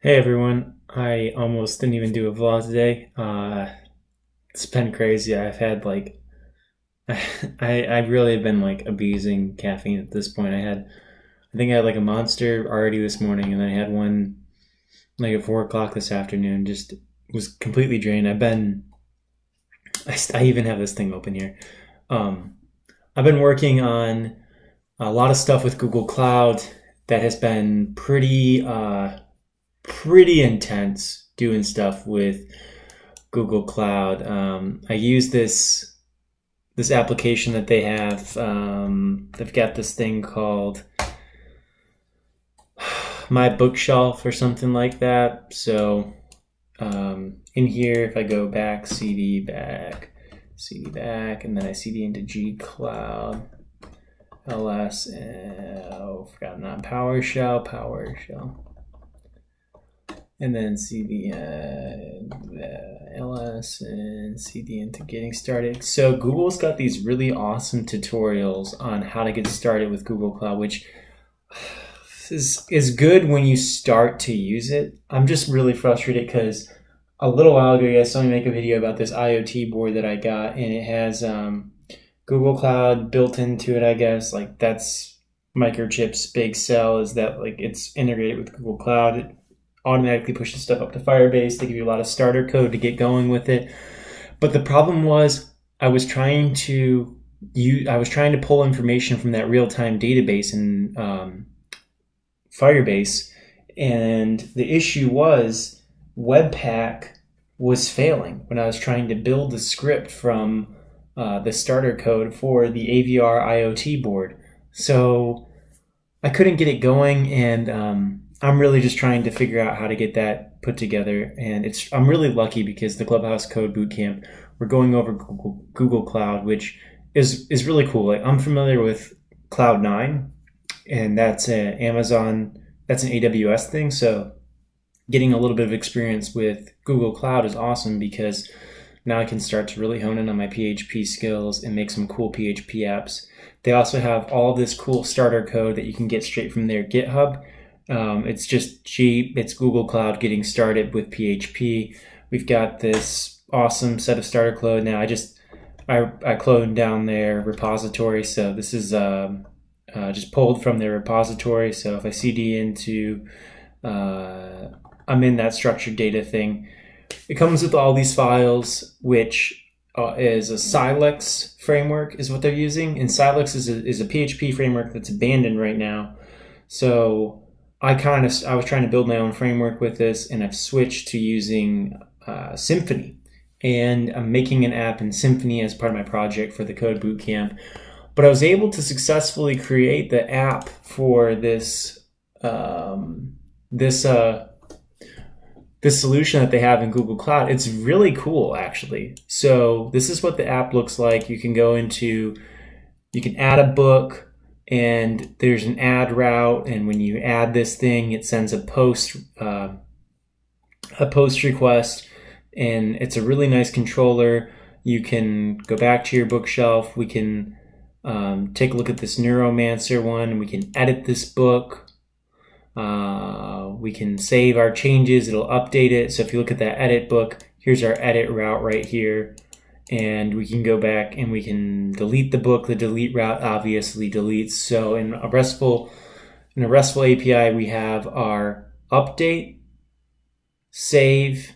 Hey everyone, I almost didn't even do a vlog today. Uh, it's been crazy. I've had like, I I really have been like abusing caffeine at this point. I had, I think I had like a monster already this morning, and then I had one like at four o'clock this afternoon. Just was completely drained. I've been, I, I even have this thing open here. Um, I've been working on a lot of stuff with Google Cloud that has been pretty. Uh, pretty intense doing stuff with Google Cloud. Um, I use this this application that they have. Um, they've got this thing called My Bookshelf or something like that. So um, in here, if I go back, CD back, CD back, and then I CD into G Cloud. LS, oh, forgot not PowerShell, PowerShell and then CD uh, LS and CD into getting started. So Google's got these really awesome tutorials on how to get started with Google Cloud, which is is good when you start to use it. I'm just really frustrated because a little while ago, I saw me make a video about this IoT board that I got, and it has um, Google Cloud built into it. I guess like that's Microchip's big sell is that like it's integrated with Google Cloud automatically pushes stuff up to Firebase. They give you a lot of starter code to get going with it. But the problem was I was trying to you I was trying to pull information from that real time database in um, Firebase, and the issue was Webpack was failing when I was trying to build the script from uh, the starter code for the AVR IoT board. So I couldn't get it going, and um, I'm really just trying to figure out how to get that put together. And it's I'm really lucky because the Clubhouse Code Bootcamp, we're going over Google, Google Cloud, which is is really cool. Like I'm familiar with Cloud Nine, and that's an Amazon, that's an AWS thing. So getting a little bit of experience with Google Cloud is awesome because now I can start to really hone in on my PHP skills and make some cool PHP apps. They also have all this cool starter code that you can get straight from their GitHub um, it's just cheap. It's Google Cloud getting started with PHP. We've got this awesome set of starter code now. I just I, I cloned down their repository, so this is um, uh, just pulled from their repository. So if I cd into, uh, I'm in that structured data thing. It comes with all these files, which uh, is a Silex framework, is what they're using. And Silex is a, is a PHP framework that's abandoned right now. So I kind of I was trying to build my own framework with this, and I've switched to using uh, Symfony, and I'm making an app in Symfony as part of my project for the Code Bootcamp. But I was able to successfully create the app for this um, this uh, this solution that they have in Google Cloud. It's really cool, actually. So this is what the app looks like. You can go into you can add a book and there's an add route and when you add this thing it sends a post uh, a post request and it's a really nice controller. You can go back to your bookshelf. We can um, take a look at this neuromancer one. We can edit this book. Uh, we can save our changes. It'll update it. So if you look at that edit book here's our edit route right here and we can go back and we can delete the book. The delete route obviously deletes. So in a RESTful in a RESTful API, we have our update, save,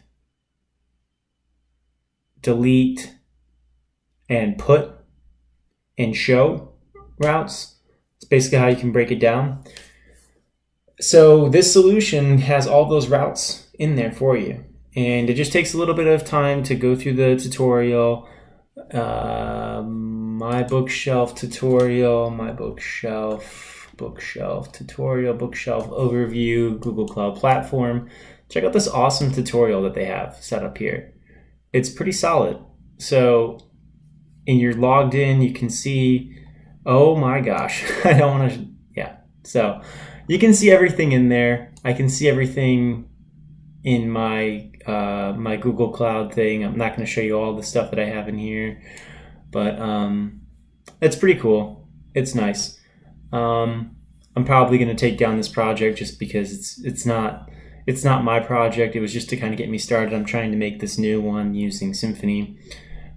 delete, and put and show routes. It's basically how you can break it down. So this solution has all those routes in there for you and it just takes a little bit of time to go through the tutorial. Uh, my bookshelf tutorial my bookshelf bookshelf tutorial bookshelf overview google cloud platform. Check out this awesome tutorial that they have set up here. It's pretty solid. So and you're logged in you can see oh my gosh i don't want to yeah. So you can see everything in there. I can see everything in my uh, my Google Cloud thing. I'm not going to show you all the stuff that I have in here, but um, it's pretty cool. It's nice. Um, I'm probably going to take down this project just because it's it's not it's not my project. It was just to kind of get me started. I'm trying to make this new one using Symfony.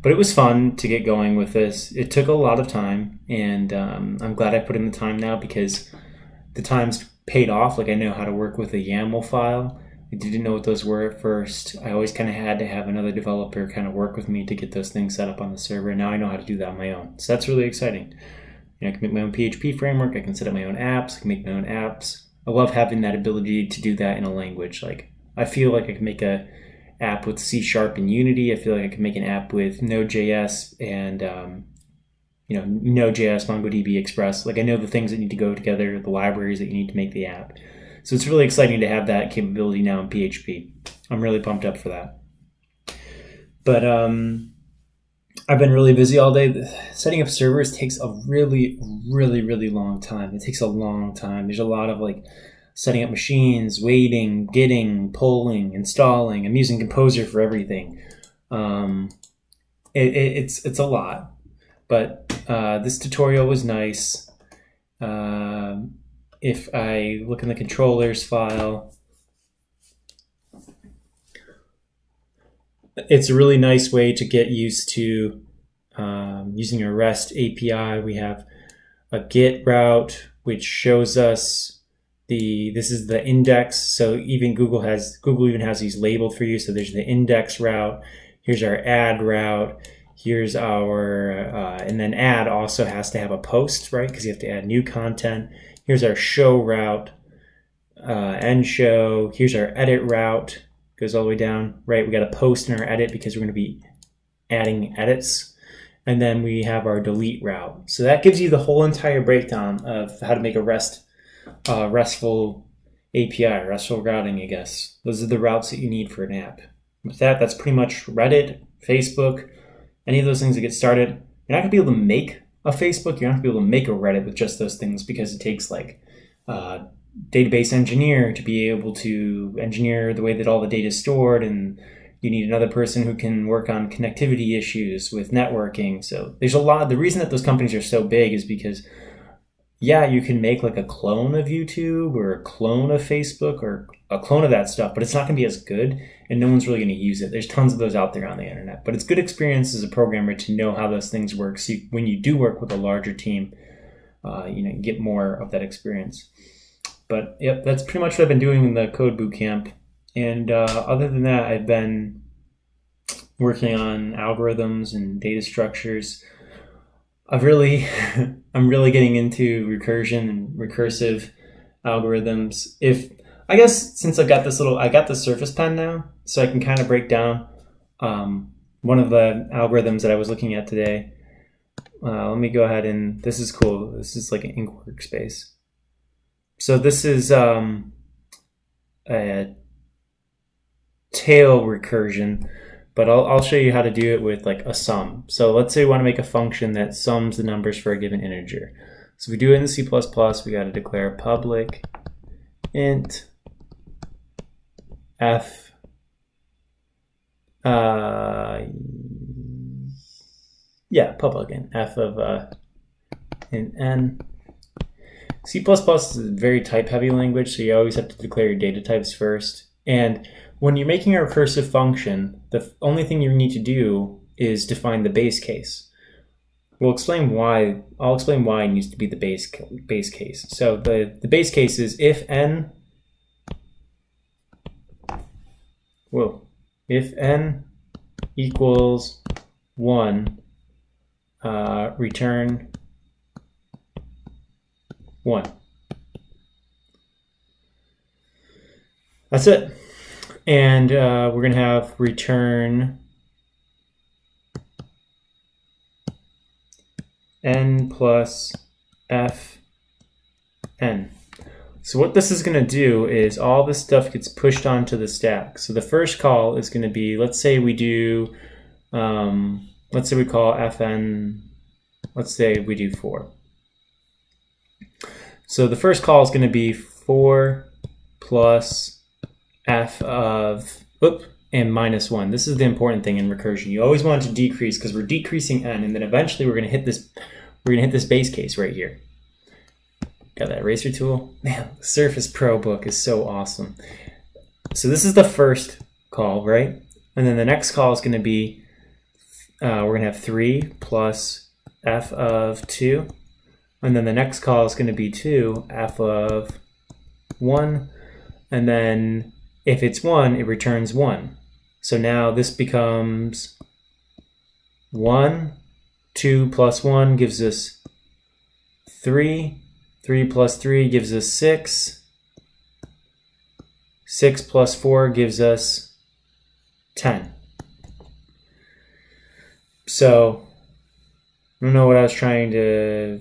But it was fun to get going with this. It took a lot of time, and um, I'm glad I put in the time now because the time's paid off. Like I know how to work with a YAML file. I didn't know what those were at first. I always kind of had to have another developer kind of work with me to get those things set up on the server. And Now I know how to do that on my own. So that's really exciting. You know, I can make my own PHP framework. I can set up my own apps. I can make my own apps. I love having that ability to do that in a language. Like I feel like I can make a app with C Sharp and Unity. I feel like I can make an app with Node.js and um, you know Node.js, MongoDB, Express. Like I know the things that need to go together, the libraries that you need to make the app. So it's really exciting to have that capability now in PHP. I'm really pumped up for that. But um, I've been really busy all day. Setting up servers takes a really, really, really long time. It takes a long time. There's a lot of like setting up machines, waiting, getting, pulling, installing. I'm using Composer for everything. Um, it, it, it's it's a lot, but uh, this tutorial was nice. Uh, if I look in the controllers file, it's a really nice way to get used to um, using a REST API. We have a GET route, which shows us the this is the index. So even Google has Google even has these labeled for you. So there's the index route. Here's our add route. Here's our uh, and then add also has to have a post, right? Because you have to add new content. Here's our show route, uh, end show. Here's our edit route. Goes all the way down, right? We got a post in our edit because we're going to be adding edits. And then we have our delete route. So that gives you the whole entire breakdown of how to make a REST uh, RESTful API, RESTful routing, I guess. Those are the routes that you need for an app. With that, that's pretty much Reddit, Facebook, any of those things that get started. You're not gonna be able to make a Facebook. You're not gonna be able to make a Reddit with just those things because it takes like uh, database engineer to be able to engineer the way that all the data is stored and you need another person who can work on connectivity issues with networking so there's a lot the reason that those companies are so big is because yeah, you can make like a clone of YouTube or a clone of Facebook or a clone of that stuff, but it's not going to be as good and no one's really going to use it. There's tons of those out there on the internet, but it's good experience as a programmer to know how those things work. So you, when you do work with a larger team, uh, you know, get more of that experience. But yep, that's pretty much what I've been doing in the code bootcamp. And uh, other than that, I've been working on algorithms and data structures. I've really, I'm really getting into recursion and recursive algorithms. If I guess since I've got this little, I got the Surface Pen now, so I can kind of break down um, one of the algorithms that I was looking at today. Uh, let me go ahead and this is cool. This is like an ink workspace. So this is um, a tail recursion but I'll, I'll show you how to do it with like a sum. So let's say we want to make a function that sums the numbers for a given integer. So we do it in C++, we got to declare public int f uh, yeah, public int f of uh, int n. C++ is a very type heavy language, so you always have to declare your data types first. And when you're making a recursive function, the only thing you need to do is define the base case. We'll explain why. I'll explain why it needs to be the base base case. So the the base case is if n. Whoa, if n equals one, uh, return one. That's it and uh, we're going to have return n plus f n. So what this is going to do is all this stuff gets pushed onto the stack. So the first call is going to be, let's say we do, um, let's say we call fn, let's say we do 4. So the first call is going to be 4 plus f of, oop, and minus 1. This is the important thing in recursion. You always want to decrease because we're decreasing n, and then eventually we're going to hit this we're going to hit this base case right here. Got that eraser tool? Man, Surface Pro book is so awesome. so this is the first call, right? And then the next call is going to be, uh, we're going to have 3 plus f of 2. And then the next call is going to be 2, f of 1. And then if it's 1, it returns 1. So now this becomes 1. 2 plus 1 gives us 3. 3 plus 3 gives us 6. 6 plus 4 gives us 10. So, I don't know what I was trying to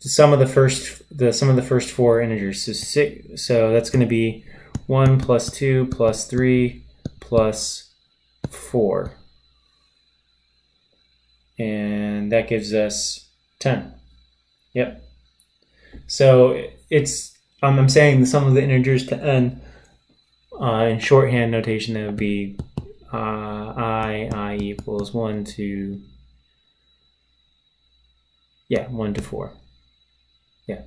sum of the first the sum of the first four integers. So six, so that's going to be 1 plus 2 plus 3 plus 4. And that gives us 10. Yep. So it's I'm saying the sum of the integers to n uh, in shorthand notation that would be uh, i i equals 1 to yeah 1 to 4 yeah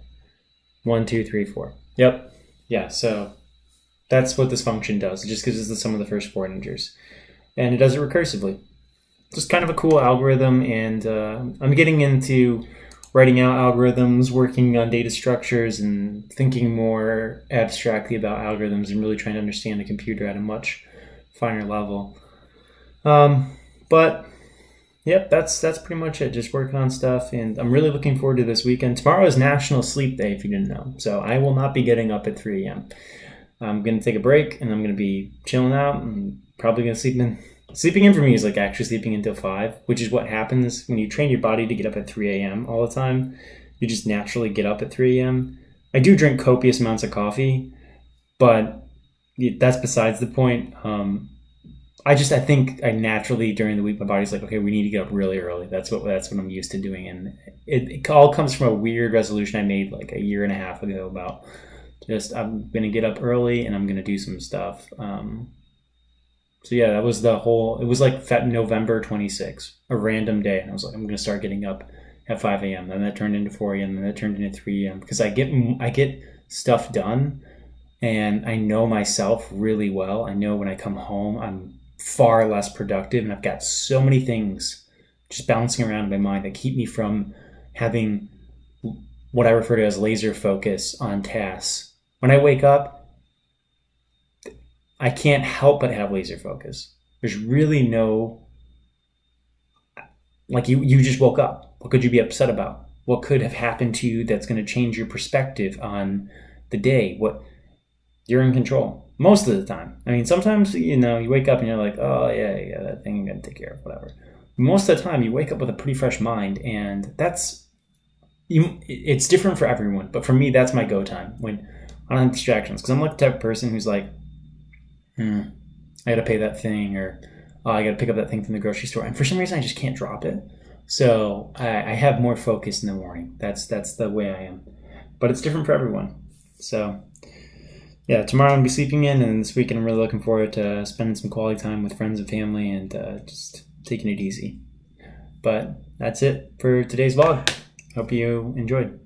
1 2 3 4 yep yeah so that's what this function does it just gives us the sum of the first four integers and it does it recursively just kind of a cool algorithm and uh, i'm getting into writing out algorithms, working on data structures, and thinking more abstractly about algorithms and really trying to understand the computer at a much finer level. Um, but yep, that's that's pretty much it. Just working on stuff, and I'm really looking forward to this weekend. Tomorrow is National Sleep Day, if you didn't know. So I will not be getting up at 3 a.m. I'm gonna take a break, and I'm gonna be chilling out, and probably gonna sleep in Sleeping in for me is like actually sleeping until five, which is what happens when you train your body to get up at 3 a.m. all the time. You just naturally get up at 3 a.m. I do drink copious amounts of coffee, but that's besides the point. Um, I just I think I naturally during the week my body's like okay we need to get up really early. That's what that's what I'm used to doing, and it, it all comes from a weird resolution I made like a year and a half ago about just I'm gonna get up early and I'm gonna do some stuff. Um, so yeah, that was the whole. It was like November 26, a random day, and I was like, I'm gonna start getting up at 5 a.m. Then that turned into 4 a.m. Then that turned into 3 a.m. Because I get I get stuff done, and I know myself really well. I know when I come home, I'm far less productive, and I've got so many things just bouncing around in my mind that keep me from having what I refer to as laser focus on tasks. When I wake up, I can't help but have laser focus. There's really no like you you just woke up. What could you be upset about? What could have happened to you that's going to change your perspective on the day? What you're in control most of the time. I mean, sometimes you know you wake up and you're like, oh yeah, yeah, that thing I'm gonna take care of, whatever. Most of the time, you wake up with a pretty fresh mind, and that's you. It's different for everyone, but for me, that's my go time when I don't have distractions because I'm like the type of person who's like, hmm, I got to pay that thing, or oh, I got to pick up that thing from the grocery store, and for some reason I just can't drop it. So I, I have more focus in the morning. That's that's the way I am, but it's different for everyone. So yeah, tomorrow I'm be sleeping in, and this weekend I'm really looking forward to spending some quality time with friends and family, and uh, just taking it easy. But that's it for today's vlog. Hope you enjoyed.